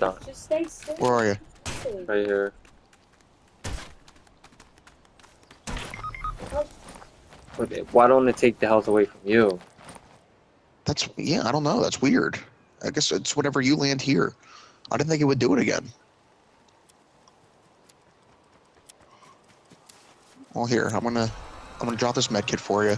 done. Just stay still. Where are you? Right here. Oh. Okay, why don't it take the health away from you? That's yeah. I don't know. That's weird. I guess it's whenever you land here. I didn't think it would do it again. Well, here I'm gonna I'm gonna drop this medkit for you.